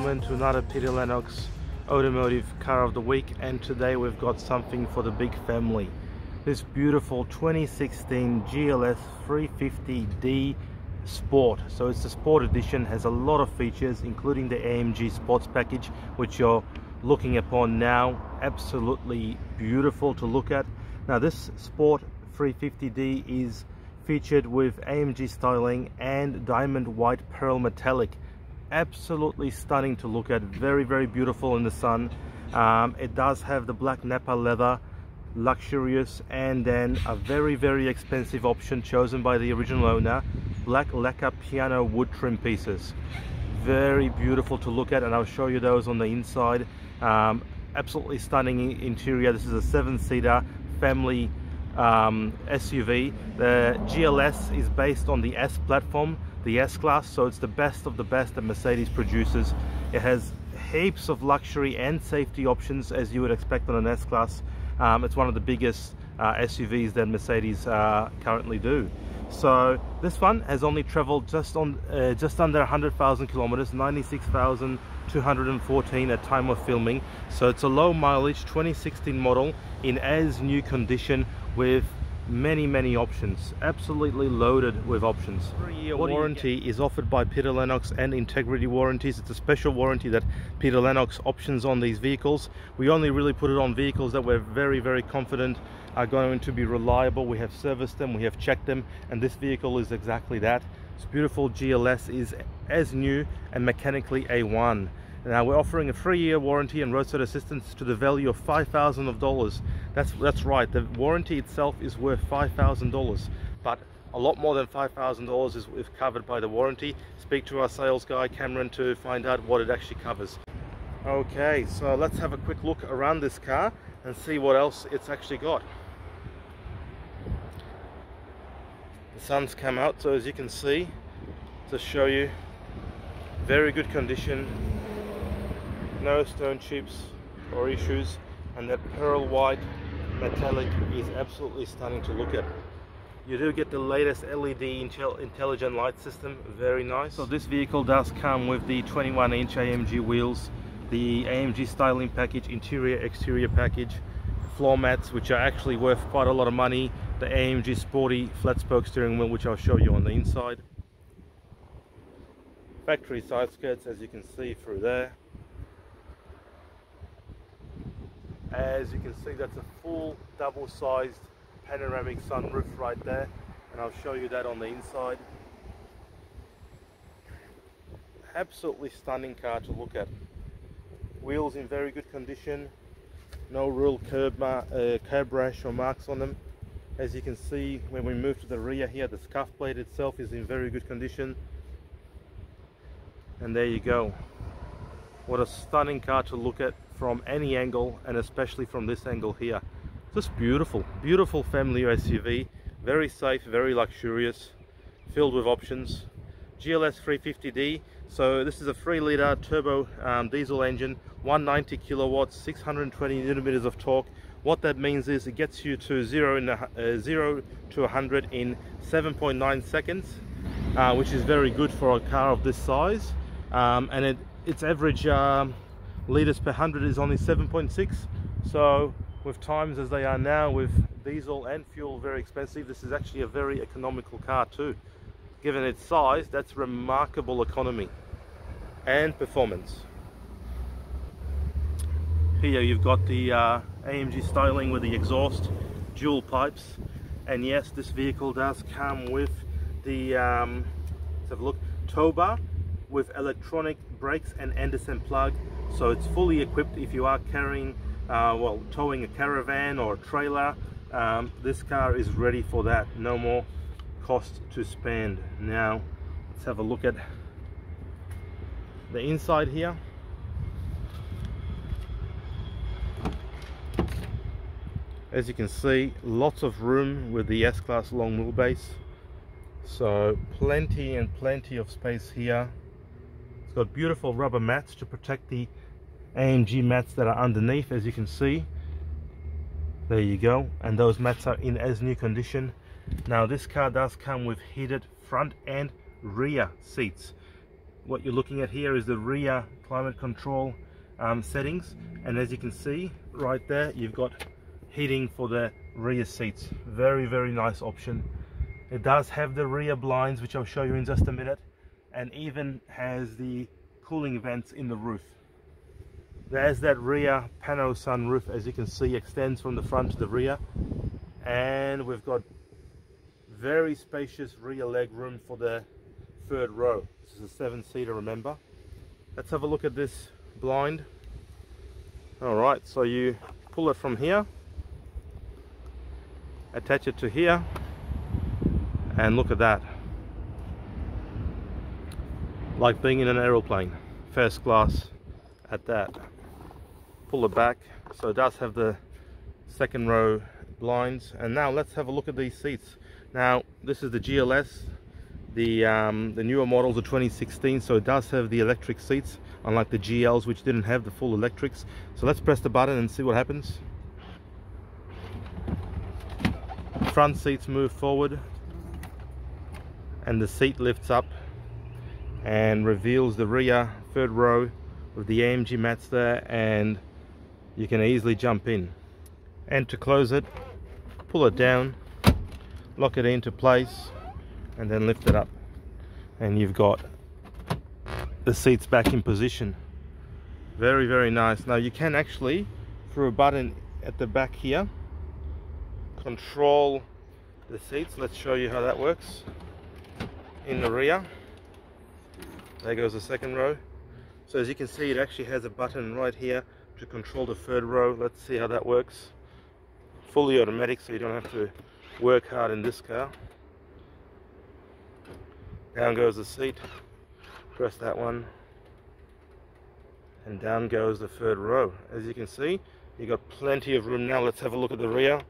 gentlemen to another Peter Lennox automotive car of the week and today we've got something for the big family. This beautiful 2016 GLS 350D Sport. So it's the Sport Edition, has a lot of features including the AMG Sports Package which you're looking upon now. Absolutely beautiful to look at. Now this Sport 350D is featured with AMG styling and diamond white pearl metallic absolutely stunning to look at. Very very beautiful in the sun. Um, it does have the black Nappa leather luxurious and then a very very expensive option chosen by the original owner black lacquer piano wood trim pieces. Very beautiful to look at and I'll show you those on the inside. Um, absolutely stunning interior. This is a seven-seater family um, SUV. The GLS is based on the S platform, the S-Class, so it's the best of the best that Mercedes produces. It has heaps of luxury and safety options as you would expect on an S-Class. Um, it's one of the biggest uh, SUVs that Mercedes uh, currently do. So this one has only traveled just on uh, just under 100,000 kilometers, 96,214 at time of filming. So it's a low mileage 2016 model in as new condition with many many options. Absolutely loaded with options. Three-year warranty is offered by Peter Lennox and integrity warranties. It's a special warranty that Peter Lennox options on these vehicles. We only really put it on vehicles that we're very very confident are going to be reliable. We have serviced them we have checked them and this vehicle is exactly that. This beautiful GLS is as new and mechanically a1 now we're offering a three-year warranty and roadside assistance to the value of $5,000. That's that's right. The warranty itself is worth $5,000, but a lot more than $5,000 is covered by the warranty. Speak to our sales guy Cameron to find out what it actually covers. Okay, so let's have a quick look around this car and see what else it's actually got. The sun's come out, so as you can see, to show you, very good condition, no stone chips or issues and that pearl white metallic is absolutely stunning to look at. You do get the latest LED intelligent light system very nice. So this vehicle does come with the 21 inch AMG wheels the AMG styling package interior exterior package floor mats which are actually worth quite a lot of money the AMG sporty flat spoke steering wheel which I'll show you on the inside. Factory side skirts as you can see through there as you can see that's a full double-sized panoramic sunroof right there and I'll show you that on the inside. Absolutely stunning car to look at. Wheels in very good condition no real curb, uh, curb rash or marks on them. As you can see when we move to the rear here the scuff plate itself is in very good condition. And there you go. What a stunning car to look at from any angle and especially from this angle here. Just beautiful beautiful family SUV very safe very luxurious filled with options. GLS 350D so this is a 3 liter turbo um, diesel engine 190 kilowatts 620 newton meters of torque. What that means is it gets you to 0, in a, uh, 0 to 100 in 7.9 seconds uh, which is very good for a car of this size. Um, and it, its average um, liters per 100 is only 7.6 so with times as they are now with diesel and fuel very expensive this is actually a very economical car too. Given its size that's remarkable economy and performance. Here you've got the uh, AMG styling with the exhaust dual pipes. And yes this vehicle does come with the um, let's have a look tow bar with electronic brakes and Anderson plug. So it's fully equipped. If you are carrying uh, well towing a caravan or a trailer um, this car is ready for that. No more cost to spend. Now let's have a look at the inside here. As you can see lots of room with the S-Class long wheelbase. So plenty and plenty of space here it's got beautiful rubber mats to protect the AMG mats that are underneath as you can see. There you go. And those mats are in as new condition. Now this car does come with heated front and rear seats. what you're looking at here is the rear climate control um, settings and as you can see right there you've got heating for the rear seats very very nice option it does have the rear blinds which I'll show you in just a minute and even has the cooling vents in the roof. There's that rear pano sunroof as you can see extends from the front to the rear. And we've got very spacious rear leg room for the third row. This is a seven seater remember? Let's have a look at this blind. All right so you pull it from here attach it to here and look at that like being in an aeroplane. First class at that. Pull it back. So it does have the second row blinds and now let's have a look at these seats. Now this is the GLS the um, the newer models are 2016 so it does have the electric seats unlike the GLs which didn't have the full electrics. So let's press the button and see what happens. Front seats move forward. And the seat lifts up and reveals the rear third row of the AMG mats there and you can easily jump in. And to close it pull it down lock it into place and then lift it up. And you've got the seats back in position. Very very nice. Now you can actually through a button at the back here control the seats. Let's show you how that works. In the rear there goes the second row. So as you can see it actually has a button right here to control the third row. Let's see how that works. Fully automatic so you don't have to work hard in this car. Down goes the seat. Press that one. And down goes the third row. As you can see you've got plenty of room. Now let's have a look at the rear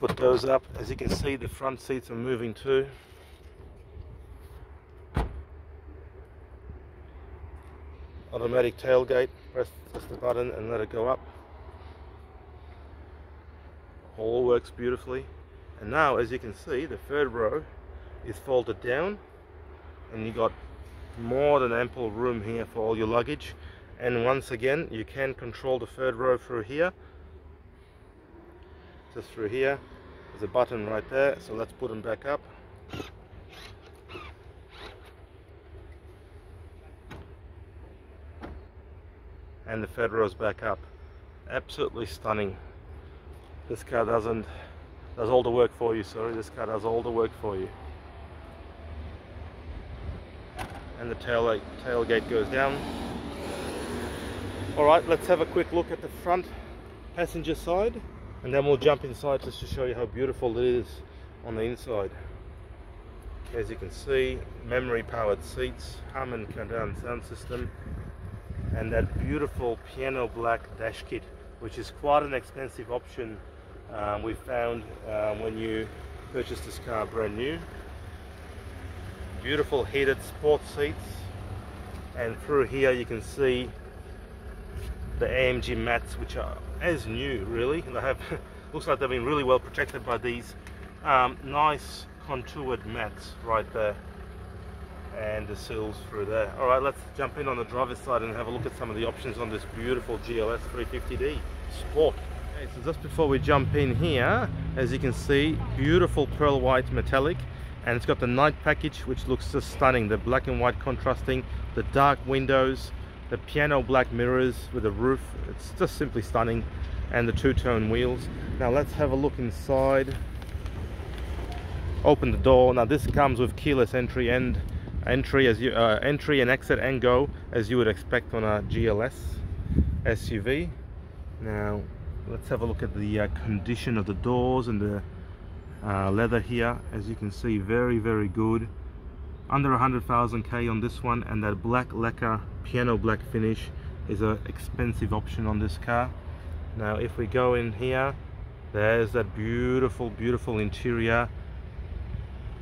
put those up. As you can see the front seats are moving too. Automatic tailgate press, press the button and let it go up. All works beautifully. And now as you can see the third row is folded down. And you got more than ample room here for all your luggage. And once again you can control the third row through here just through here. There's a button right there so let's put them back up. And the third row's back up. Absolutely stunning. This car doesn't does all the work for you sorry. This car does all the work for you. And the tailgate goes down. All right let's have a quick look at the front passenger side and then we'll jump inside just to show you how beautiful it is on the inside. As you can see memory powered seats Harman Kardon sound system and that beautiful piano black dash kit which is quite an expensive option um, we found um, when you purchase this car brand new. Beautiful heated sports seats and through here you can see the AMG mats which are as new really. They have looks like they've been really well protected by these um, nice contoured mats right there. And the sills through there. All right let's jump in on the driver's side and have a look at some of the options on this beautiful GLS 350D Sport. Okay so just before we jump in here as you can see beautiful pearl white metallic. And it's got the night package which looks just stunning. The black and white contrasting the dark windows the piano black mirrors with the roof it's just simply stunning and the two-tone wheels. Now let's have a look inside. Open the door. Now this comes with keyless entry and entry as you uh, entry and exit and go as you would expect on a GLS SUV now let's have a look at the uh, condition of the doors and the uh, leather here. As you can see very very good under 100,000 K on this one and that black lacquer piano black finish is an expensive option on this car. Now if we go in here there's that beautiful beautiful interior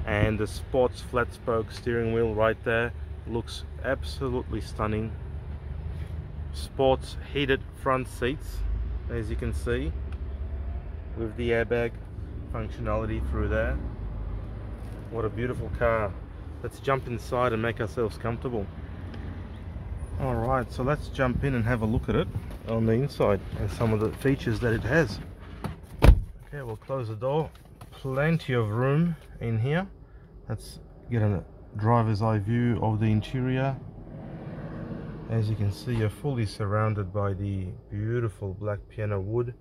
and the sports flat spoke steering wheel right there. Looks absolutely stunning. Sports heated front seats as you can see with the airbag functionality through there. What a beautiful car let's jump inside and make ourselves comfortable. All right so let's jump in and have a look at it on the inside and some of the features that it has. Okay we'll close the door. Plenty of room in here. Let's get a driver's eye view of the interior. As you can see you're fully surrounded by the beautiful black piano wood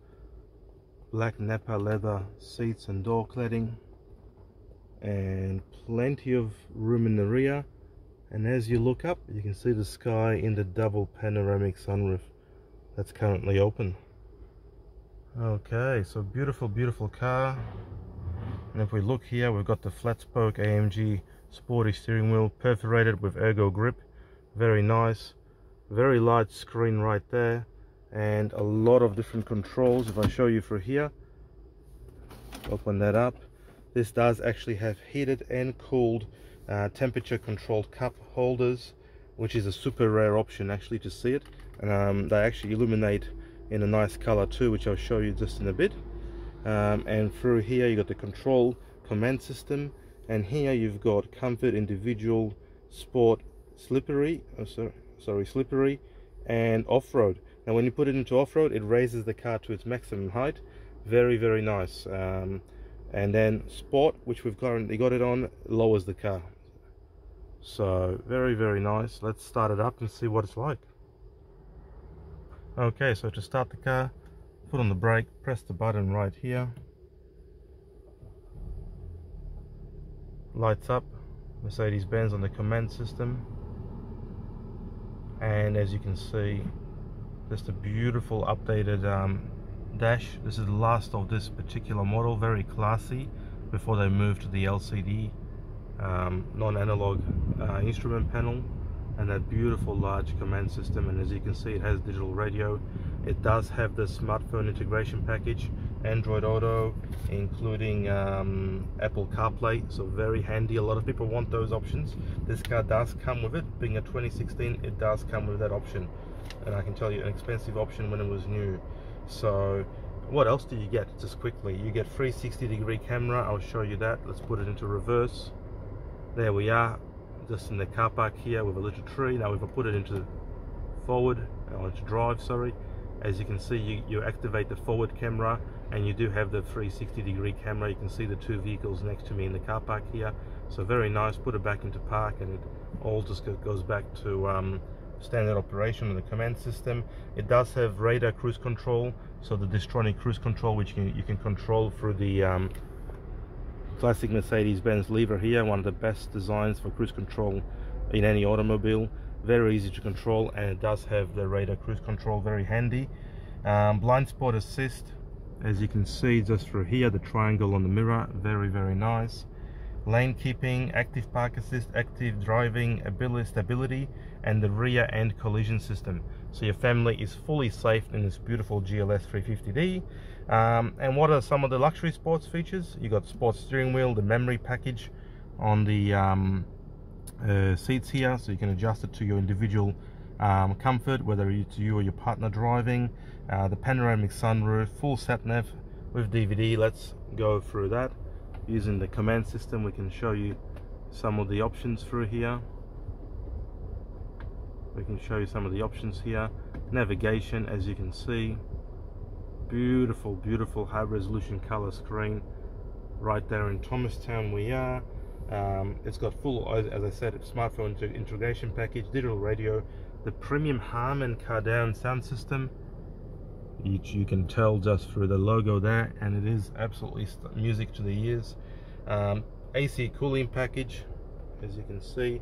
black Nappa leather seats and door cladding and plenty of room in the rear. And as you look up you can see the sky in the double panoramic sunroof that's currently open. Okay so beautiful beautiful car. And if we look here we've got the flat spoke AMG sporty steering wheel perforated with ergo grip. Very nice. Very large screen right there. And a lot of different controls. If I show you through here open that up this does actually have heated and cooled uh, temperature controlled cup holders which is a super rare option actually to see it. And um, they actually illuminate in a nice color too which I'll show you just in a bit. Um, and through here you got the control command system. And here you've got comfort individual sport slippery oh, sorry, sorry slippery and off-road. Now when you put it into off-road it raises the car to its maximum height. Very very nice. Um, and then sport which we've currently got it on lowers the car. So very very nice. Let's start it up and see what it's like. Okay so to start the car put on the brake press the button right here. Lights up. Mercedes-Benz on the command system. And as you can see just a beautiful updated um, dash this is the last of this particular model very classy before they move to the LCD um, non-analog uh, instrument panel and that beautiful large command system and as you can see it has digital radio. It does have the smartphone integration package Android Auto including um, Apple CarPlay so very handy. A lot of people want those options. This car does come with it. Being a 2016 it does come with that option. And I can tell you an expensive option when it was new so what else do you get? Just quickly you get 360 degree camera I'll show you that. Let's put it into reverse. There we are just in the car park here with a little tree. Now if I put it into forward or into drive sorry as you can see you, you activate the forward camera and you do have the 360 degree camera. You can see the two vehicles next to me in the car park here. So very nice put it back into park and it all just goes back to um, standard operation of the command system. It does have radar cruise control so the Distronic cruise control which you can, you can control through the um, classic Mercedes-Benz lever here one of the best designs for cruise control in any automobile. Very easy to control and it does have the radar cruise control very handy. Um, blind spot assist as you can see just through here the triangle on the mirror very very nice lane keeping active park assist active driving ability stability and the rear end collision system. So your family is fully safe in this beautiful GLS 350D um, and what are some of the luxury sports features? You got sports steering wheel the memory package on the um, uh, seats here so you can adjust it to your individual um, comfort whether it's you or your partner driving. Uh, the panoramic sunroof full sat nav with DVD let's go through that using the command system we can show you some of the options through here. We can show you some of the options here. Navigation as you can see. Beautiful beautiful high resolution color screen right there in Thomastown we are. Um, it's got full as I said smartphone integration package digital radio the premium Harman Kardon sound system which you can tell just through the logo there and it is absolutely music to the ears. Um, AC cooling package as you can see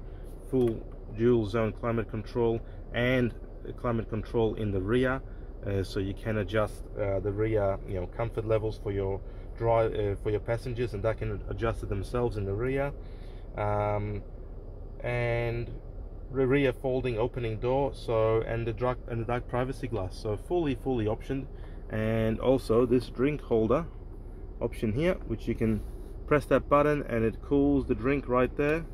full dual zone climate control and climate control in the rear uh, so you can adjust uh, the rear you know comfort levels for your drive uh, for your passengers and that can adjust it themselves in the rear. Um, and rear folding opening door so and the dark and the dark privacy glass. So fully fully optioned. And also this drink holder option here which you can press that button and it cools the drink right there.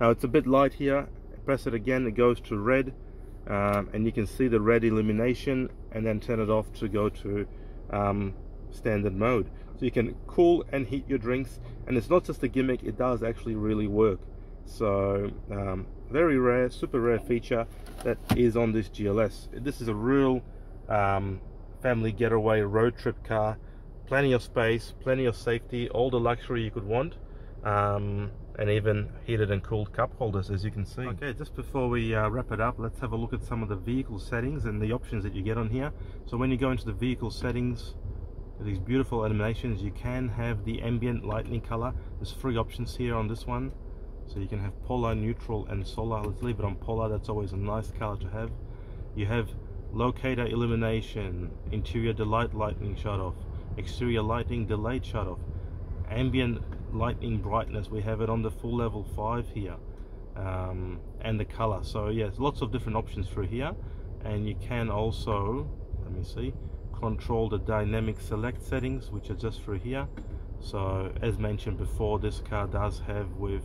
Now it's a bit light here. Press it again it goes to red. Um, and you can see the red illumination and then turn it off to go to um, standard mode. So you can cool and heat your drinks. And it's not just a gimmick it does actually really work so um, very rare super rare feature that is on this GLS this is a real um, family getaway road trip car. Plenty of space plenty of safety all the luxury you could want um, and even heated and cooled cup holders as you can see. Okay just before we uh, wrap it up let's have a look at some of the vehicle settings and the options that you get on here. So when you go into the vehicle settings these beautiful animations you can have the ambient lighting color. There's three options here on this one so you can have polar neutral and solar. Let's leave it on polar. That's always a nice color to have. You have locator illumination interior daylight lighting shut off. Exterior lighting delayed shut off. Ambient lighting brightness we have it on the full level 5 here um, and the color. So yes lots of different options through here. And you can also let me see control the dynamic select settings which are just through here. So as mentioned before this car does have with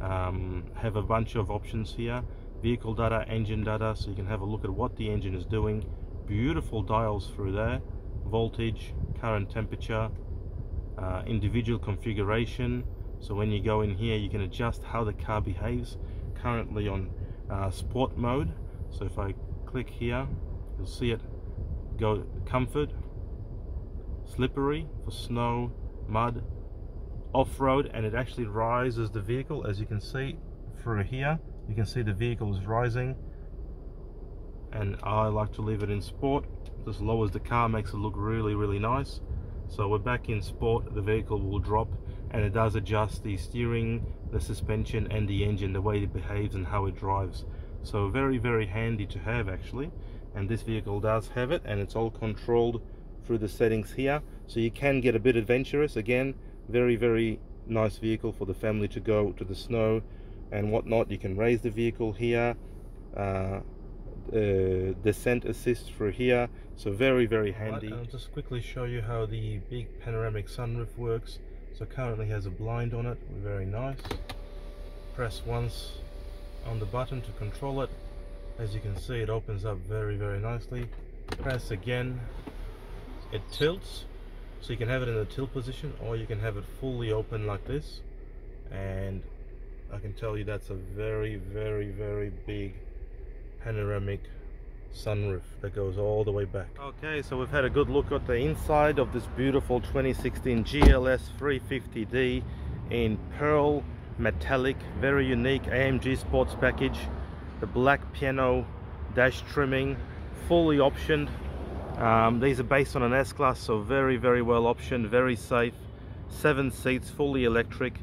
um, have a bunch of options here. Vehicle data engine data so you can have a look at what the engine is doing. Beautiful dials through there. Voltage current temperature uh, individual configuration. So when you go in here you can adjust how the car behaves. Currently on uh, sport mode. So if I click here you'll see it go comfort slippery for snow mud off-road and it actually rises the vehicle. As you can see through here you can see the vehicle is rising. And I like to leave it in sport. Just lowers the car makes it look really really nice. So we're back in sport. The vehicle will drop and it does adjust the steering the suspension and the engine the way it behaves and how it drives. So very very handy to have actually. And this vehicle does have it and it's all controlled through the settings here. So you can get a bit adventurous again very very nice vehicle for the family to go to the snow and whatnot. You can raise the vehicle here. Uh, uh, descent assist through here. So very very handy right, I'll just quickly show you how the big panoramic sunroof works. So currently has a blind on it very nice. Press once on the button to control it. As you can see it opens up very very nicely. Press again it tilts so you can have it in the tilt position or you can have it fully open like this. And I can tell you that's a very very very big panoramic sunroof that goes all the way back. Okay so we've had a good look at the inside of this beautiful 2016 GLS 350D in pearl metallic very unique AMG sports package. The black piano dash trimming fully optioned um, these are based on an S-Class so very very well optioned very safe seven seats fully electric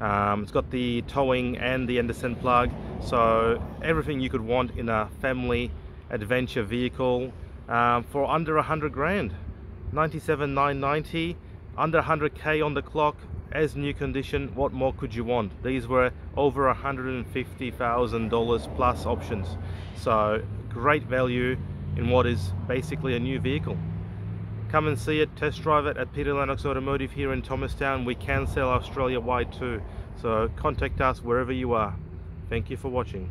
um, it's got the towing and the descent plug, so everything you could want in a family adventure vehicle um, for under a hundred grand. 97,990, under 100k on the clock, as new condition. What more could you want? These were over $150,000 plus options, so great value in what is basically a new vehicle. Come and see it, test drive it at Peter Lennox Automotive here in Thomastown. We can sell Australia wide too. So contact us wherever you are. Thank you for watching.